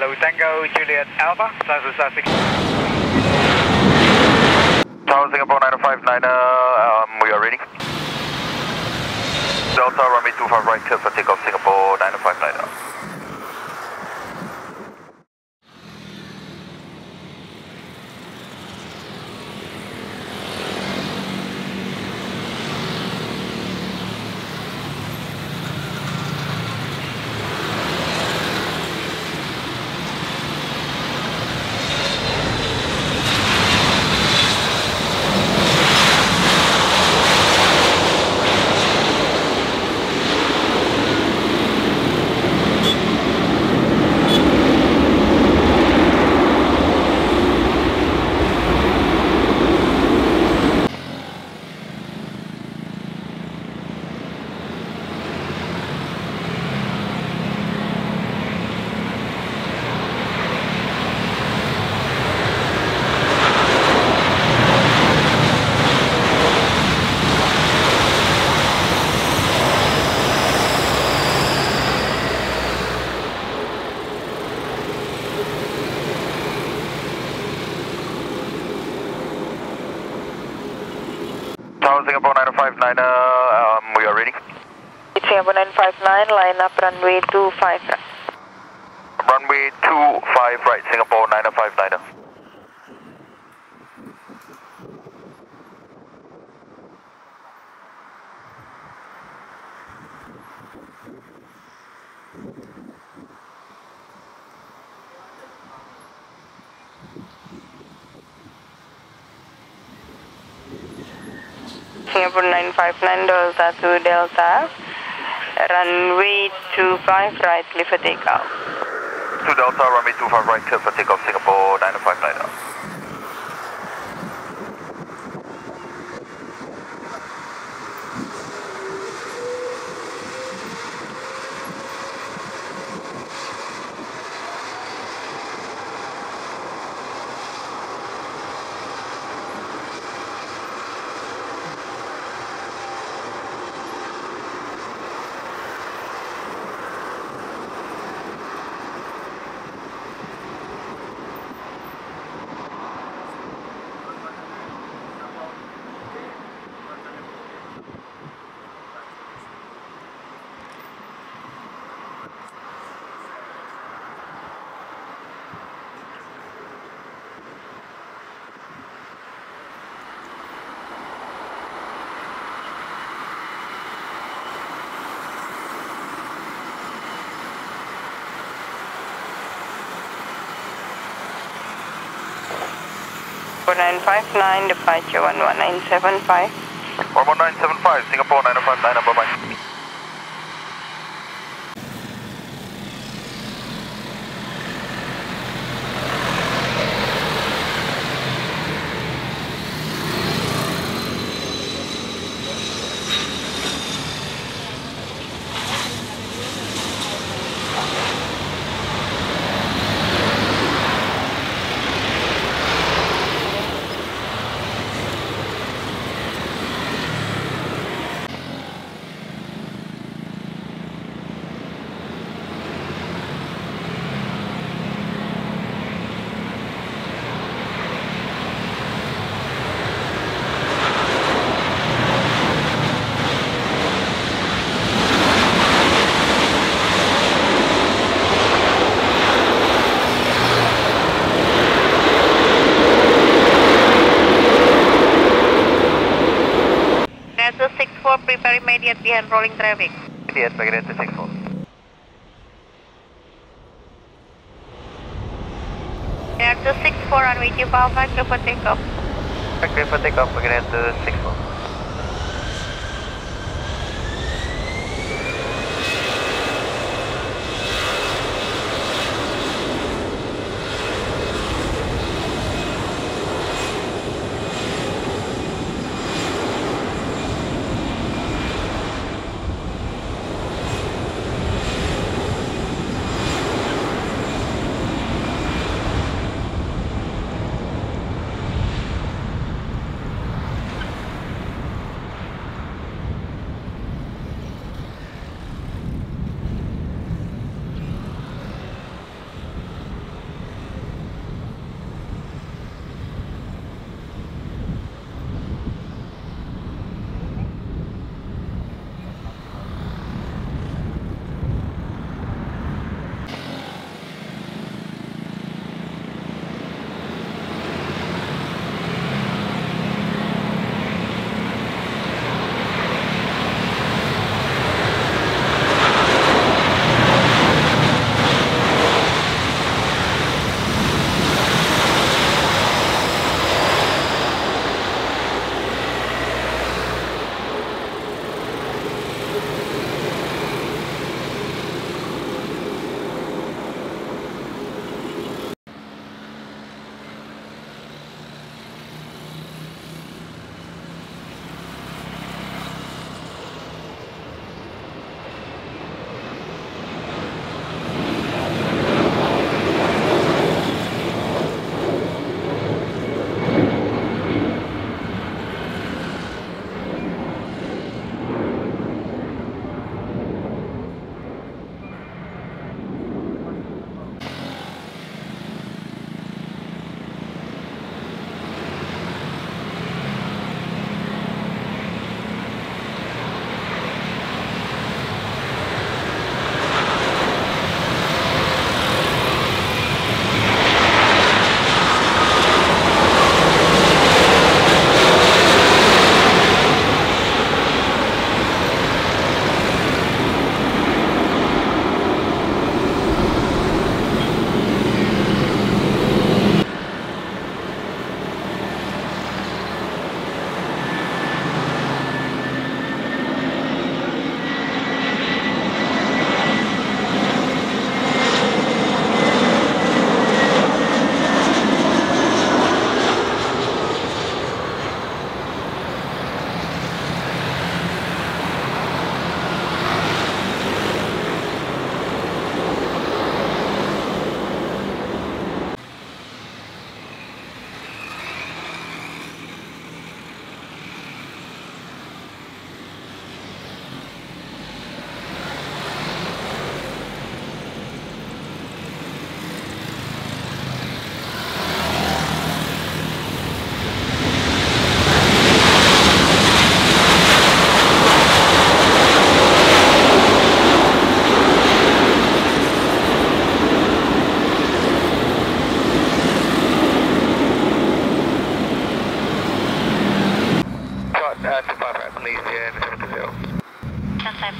Kilo Tango Juliet Alpha, South Sussex. Tower Singapore 959, uh, um, we are ready. Delta, runway 25 right, for takeoff, Singapore 959. Tower Singapore 959, uh, um, we are ready. Singapore 959, line up runway 25 right. Runway 25 right, Singapore 959. Singapore 959 Delta to Delta, runway 25 right, clear for takeoff. 2 Delta, runway 25 right, clear for takeoff, Singapore 959 Delta. 4959, departure 11975. 11975, Singapore nine five nine. 9 number, bye. Prepare immediate behind rolling traffic. Immediate, Magnetic 64. Delta 64, runway 25, clear for takeoff. Clear for takeoff, Magnetic 64.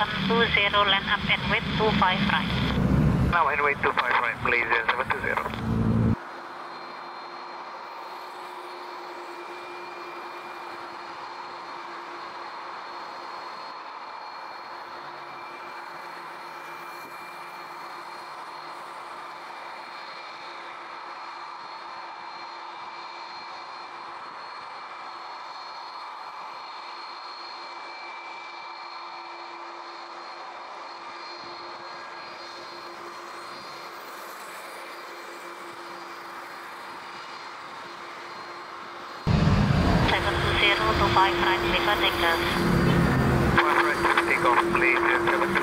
720, land up and wait 25 right. Now runway 25 right, please, 720. 5 on takeoff. Corporate, take off, please.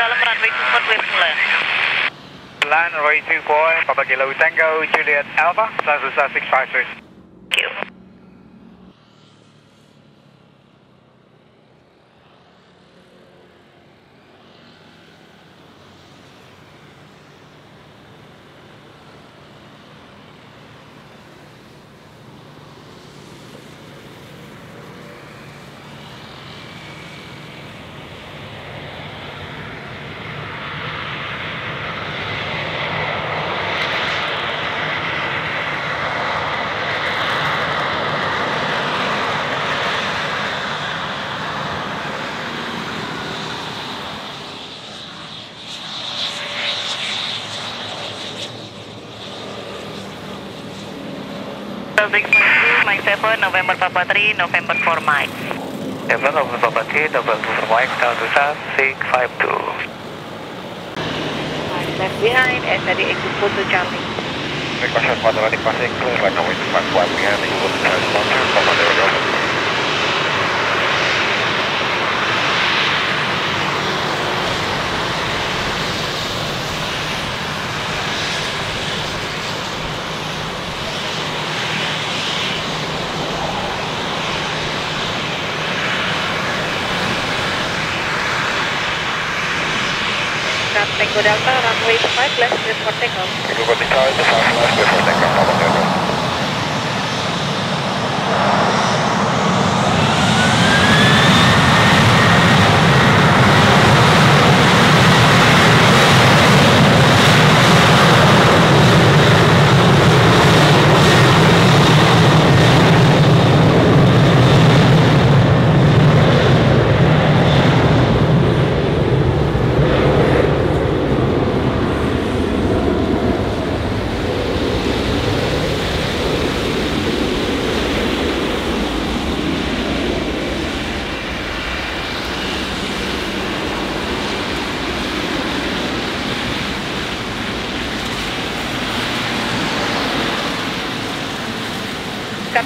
652, wind column runway 24 clear to land. Land runway 24, Papa Kilo Tango, Juliet Alpha, Southwest 653. Thank you. Six Mike 7, November Papa 3, November 4 Mike. 7 November Papa 3, November Mike, Southwest 652. Left behind, and ready exit photo jumping. Request automatic passing clear, like runway 251, behind you will turn sponsor, Papa Zero Delta. Tango Delta, runway 5 left, clear for takeoff. Tango for the charge, the south left, clear for takeoff,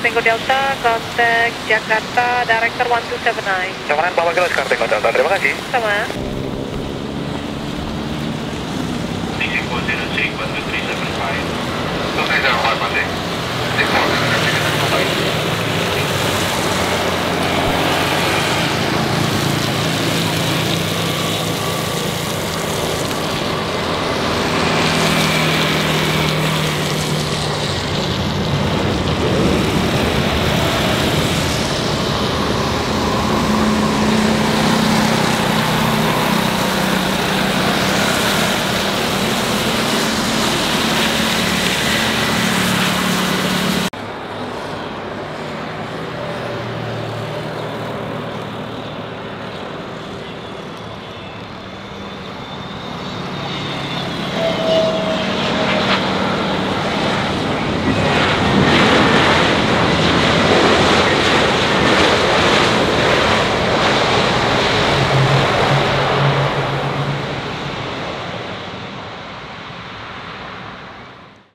Tango Delta, kontak Jakarta, Director 1279. Camaran Bapak Kilo sekarang Tango Delta, terima kasih. Sama. Six, Delta, one, two, three, seven, five.